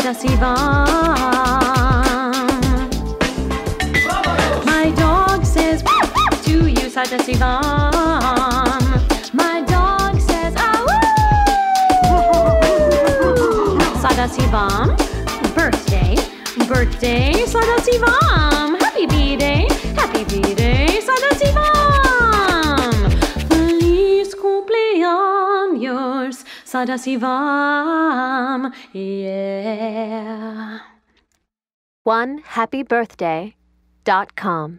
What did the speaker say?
Sadhasivam. My dog says to you, Sadhasivam. My dog says, ah, Sadhasivam. Birthday, birthday, Sadhasivam. Sadhasivam. Yeah. One happy birthday dot com.